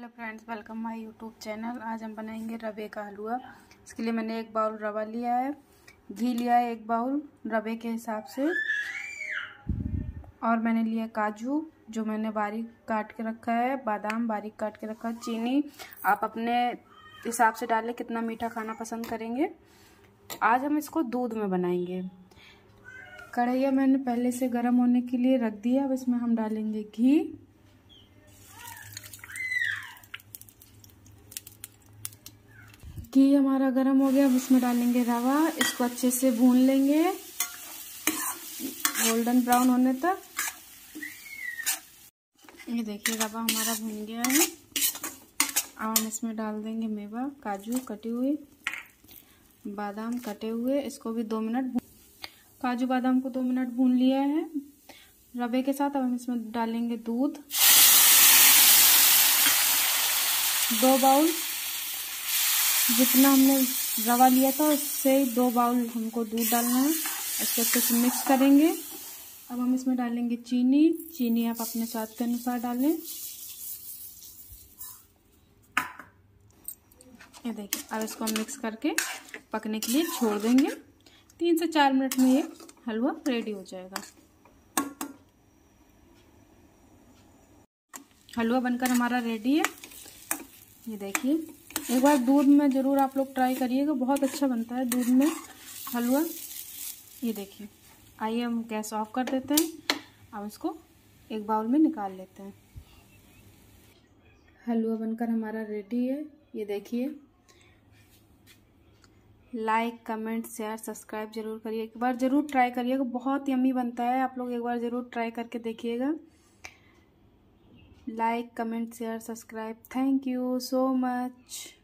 Hello friends, welcome my YouTube channel. आज हम बनाएँगे रवे का हलवा। इसके लिए मैंने एक बाउल रवा लिया है। घी लिया है एक बाउल रवे के हिसाब से। और मैंने लिया काजू, जो मैंने बारीक काट के रखा है। बादाम बारीक काट के रखा है। चीनी, आप अपने हिसाब से डालें कितना मीठा खाना पसंद करेंगे। आज हम इसको दूध में बनाएँगे। कढ़ैया मैंने पहले से गर्म होने के लिए रख दिया अब इसमें हम डालेंगे घी। घी हमारा गर्म हो गया, अब इसमें डालेंगे रवा, इसको अच्छे से भून लेंगे। गोल्डन ब्राउन होने तक। ये देखिए, रवा हमारा भून गया है। अब हम इसमें डाल देंगे मेवा, काजू कटे हुए, बादाम कटे हुए, इसको भी दो मिनट काजू बादाम को दो मिनट भून लिया है। रवे के साथ अब हम इसमें डालेंगे दूध। दो बाउल जितना हमने रवा लिया था, उससे दो बाउल हमको दूध डालना है। इसको अच्छे से मिक्स करेंगे। अब हम इसमें डालेंगे चीनी। चीनी आप अपने स्वाद के अनुसार डालें। ये देखिए, अब इसको हम मिक्स करके पकने के लिए छोड़ देंगे। तीन से चार मिनट में ये हलवा रेडी हो जाएगा। हलवा बनकर हमारा रेडी है। ये देखिए एक बार दूध में ज़रूर आप लोग ट्राई करिएगा, बहुत अच्छा बनता है दूध में। हलवा, ये देखिए। आइए हम गैस ऑफ़ कर देते हैं। अब इसको एक बाउल में निकाल लेते हैं। हलवा बनकर हमारा रेडी है। ये देखिए। लाइक कमेंट शेयर सब्सक्राइब ज़रूर करिए। एक बार ज़रूर ट्राई करिएगा। बहुत यम्मी बनता है। आप लोग एक बार ज़रूर ट्राई करके देखिएगा। Like comment share subscribe. Thank you so much